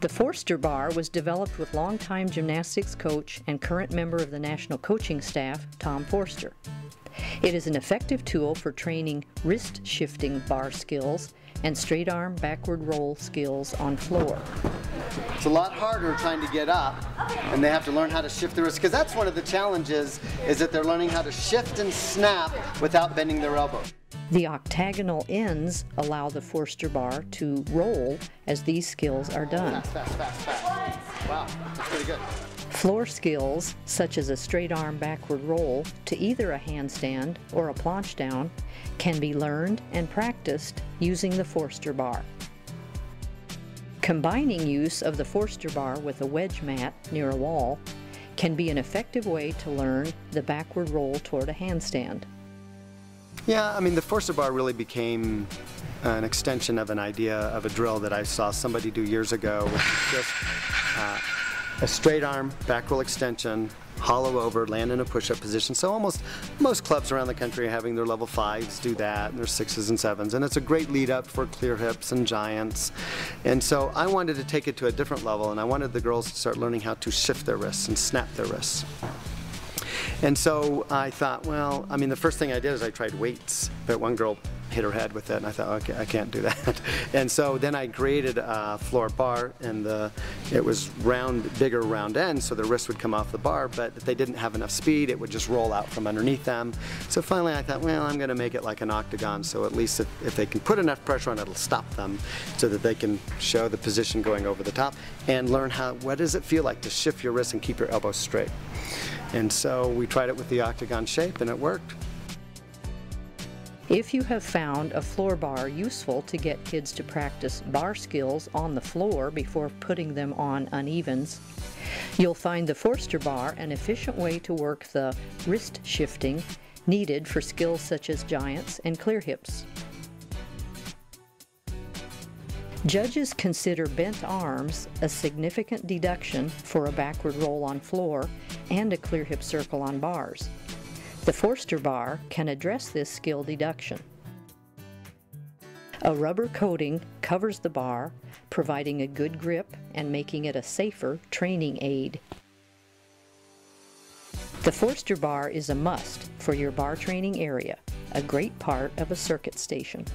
The Forster bar was developed with longtime gymnastics coach and current member of the national coaching staff, Tom Forster. It is an effective tool for training wrist shifting bar skills and straight arm backward roll skills on floor. It's a lot harder trying to get up and they have to learn how to shift their wrist because that's one of the challenges is that they're learning how to shift and snap without bending their elbow. The octagonal ends allow the Forster bar to roll as these skills are done. Fast, fast, fast, fast. Wow, that's pretty good. Floor skills, such as a straight arm backward roll to either a handstand or a planche down, can be learned and practiced using the Forster bar. Combining use of the Forster bar with a wedge mat near a wall can be an effective way to learn the backward roll toward a handstand. Yeah, I mean, the Forster bar really became an extension of an idea of a drill that I saw somebody do years ago, which is just uh, a straight arm back roll extension, hollow over, land in a push-up position. So almost most clubs around the country are having their level fives do that, and their sixes and sevens, and it's a great lead up for clear hips and giants. And so I wanted to take it to a different level, and I wanted the girls to start learning how to shift their wrists and snap their wrists. And so I thought, well, I mean, the first thing I did is I tried weights, but one girl hit her head with it, and I thought, okay, I can't do that. and so then I created a uh, floor bar, and the, it was round, bigger round ends, so the wrist would come off the bar, but if they didn't have enough speed, it would just roll out from underneath them. So finally I thought, well, I'm going to make it like an octagon, so at least if, if they can put enough pressure on it, it'll stop them, so that they can show the position going over the top, and learn how, what does it feel like to shift your wrist and keep your elbows straight. And so we tried it with the octagon shape, and it worked. If you have found a floor bar useful to get kids to practice bar skills on the floor before putting them on unevens, you'll find the Forster bar an efficient way to work the wrist shifting needed for skills such as giants and clear hips. Judges consider bent arms a significant deduction for a backward roll on floor and a clear hip circle on bars. The Forster bar can address this skill deduction. A rubber coating covers the bar, providing a good grip and making it a safer training aid. The Forster bar is a must for your bar training area, a great part of a circuit station.